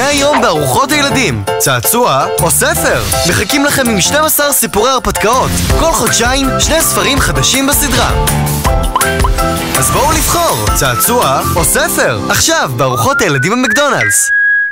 מהיום בארוחות הילדים, צעצוע או ספר. מחכים לכם עם 12 סיפורי הרפתקאות. כל חודשיים, שני ספרים חדשים בסדרה. אז בואו לבחור, צעצוע או ספר. עכשיו, בארוחות הילדים במקדונלדס.